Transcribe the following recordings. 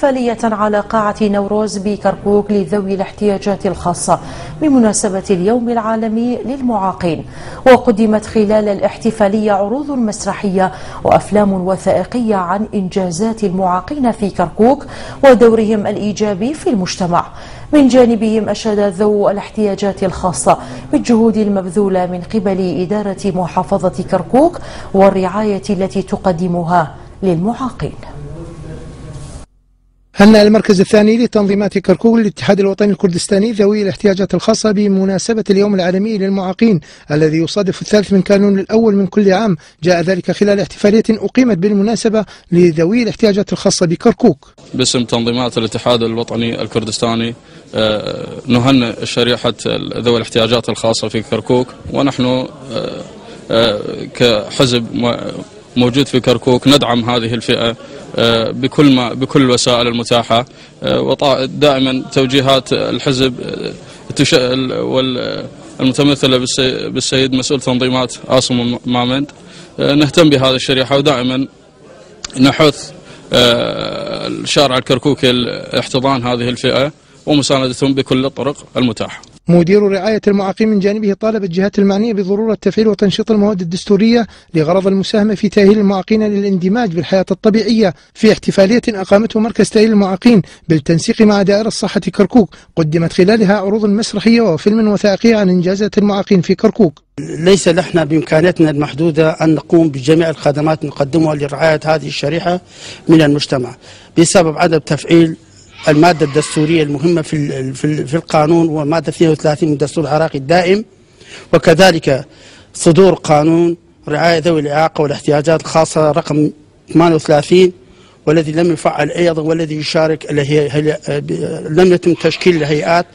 احتفالية على قاعة نوروز بكركوك لذوي الاحتياجات الخاصة بمناسبة اليوم العالمي للمعاقين. وقدمت خلال الاحتفالية عروض مسرحية وأفلام وثائقية عن إنجازات المعاقين في كركوك ودورهم الإيجابي في المجتمع. من جانبهم أشاد ذو الاحتياجات الخاصة بالجهود المبذولة من قبل إدارة محافظة كركوك والرعاية التي تقدمها للمعاقين. هنأ المركز الثاني لتنظيمات كركوك الاتحاد الوطني الكردستاني ذوي الاحتياجات الخاصة بمناسبة اليوم العالمي للمعاقين الذي يصادف الثالث من كانون الأول من كل عام؟ جاء ذلك خلال احتفالية أقيمت بالمناسبة لذوي الاحتياجات الخاصة بكركوك. باسم تنظيمات الاتحاد الوطني الكردستاني آه، نهنئ شريحة ذوي الاحتياجات الخاصة في كركوك ونحن آه، آه، كحزب موجود في كركوك ندعم هذه الفئة بكل ما بكل الوسائل المتاحة. آه، دائما توجيهات الحزب آه، والمتمثلة بالسيد مسؤول تنظيمات عاصم مامند نهتم بهذه الشريحة ودائما نحث الشارع الكركوكي لاحتضان هذه الفئة ومساندتهم بكل الطرق المتاحة. مدير رعاية المعاقين من جانبه طالب الجهات المعنية بضرورة تفعيل وتنشيط المواد الدستورية لغرض المساهمة في تأهيل المعاقين للاندماج بالحياة الطبيعية في احتفالية أقامته مركز تأهيل المعاقين بالتنسيق مع دائرة الصحة كركوك. قدمت خلالها عروض مسرحية وفيلم وثائقي عن إنجازات المعاقين في كركوك. ليس نحن بإمكانياتنا المحدودة أن نقوم بجميع الخدمات نقدمها لرعاية هذه الشريحة من المجتمع بسبب عدم تفعيل المادة الدستورية المهمة في في القانون ومادة 32 من الدستور العراقي الدائم وكذلك صدور قانون رعاية ذوي الإعاقة والاحتياجات الخاصة رقم 38 والذي لم يفعل أيضا والذي يشارك لم يتم تشكيل الهيئات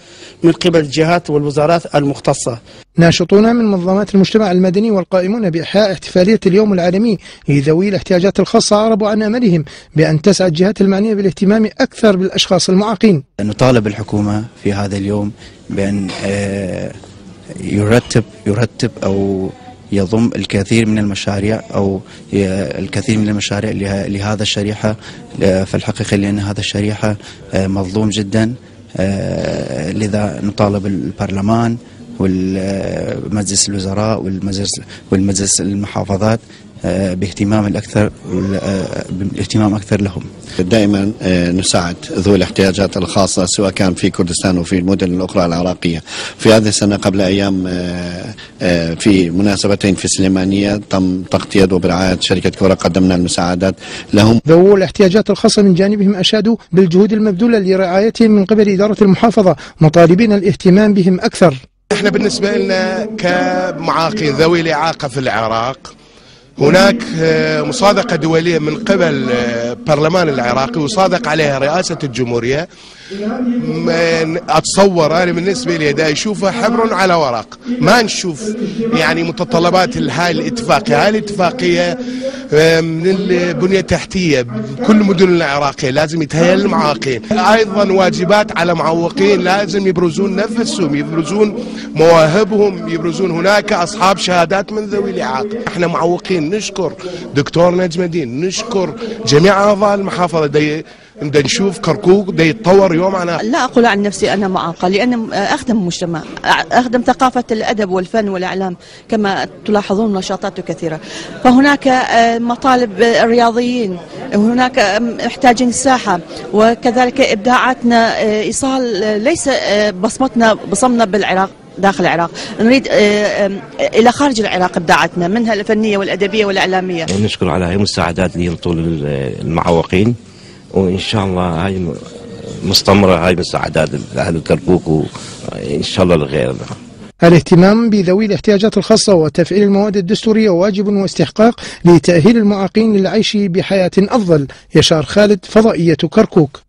من قبل الجهات والوزارات المختصة. ناشطون من منظمات المجتمع المدني والقائمون بإحياء احتفالية اليوم العالمي لذوي الاحتياجات الخاصة عربوا عن أملهم بأن تسعى الجهات المعنية بالاهتمام أكثر بالأشخاص المعاقين. نطالب الحكومة في هذا اليوم بأن آه، يرتب يرتب أو يضم الكثير من المشاريع أو الكثير من المشاريع لهذا الشريحة. في الحقيقة لأن هذا الشريحة آه، مظلوم جدا. آه، لذا نطالب البرلمان والمجلس الوزراء والمجلس والمجلس المحافظات آه، باهتمام الأكثر آه، باهتمام أكثر لهم. دائما آه، نساعد ذوي الاحتياجات الخاصة سواء كان في كردستان وفي المدن الأخرى العراقية. في هذه السنة قبل أيام في مناسبتين في سليمانية تم تغطية وبرعاية شركة كورة قدمنا المساعدات لهم. ذوي الاحتياجات الخاصة من جانبهم أشادوا بالجهود المبذولة لرعايتهم من قبل إدارة المحافظة مطالبين الاهتمام بهم أكثر. إحنا بالنسبة لنا كمعاقين ذوي الإعاقة في العراق هناك آه، مصادقة دولية من قبل البرلمان آه، العراقي وصادق عليها رئاسة الجمهورية. أتصور أنا بالنسبة لي دا اشوفها حبر على ورق. ما نشوف يعني متطلبات هاي الاتفاقية. هاي الاتفاقية آه، من البنية التحتية بكل مدن العراقية لازم يتهيأ للمعاقين أيضا واجبات على معوقين لازم يبرزون نفسهم يبرزون مواهبهم يبرزون هناك أصحاب شهادات من ذوي الإعاقة. إحنا معوقين نشكر دكتور نجم الدين نشكر جميع أعضاء المحافظة. بدنا نشوف كركوك بده يتطور يوم عن لا أقول عن نفسي أنا معاقه لأن أخدم المجتمع أخدم ثقافة الأدب والفن والإعلام كما تلاحظون نشاطات كثيرة. فهناك آه، مطالب الرياضيين هناك محتاجين الساحه وكذلك إبداعاتنا آه، إيصال آه، ليس بصمتنا بصمنا بالعراق داخل العراق. نريد إلى خارج العراق إبداعاتنا منها الفنية والأدبية والإعلامية. نشكر على هاي المساعدات اللي ينطوا المعوقين. وإن شاء الله هاي مستمرة هاي مساعدات أهل كركوك وإن شاء الله لغيرنا. الاهتمام بذوي الاحتياجات الخاصة وتفعيل المواد الدستورية واجب واستحقاق لتأهيل المعاقين للعيش بحياة أفضل. يشار خالد فضائية كركوك.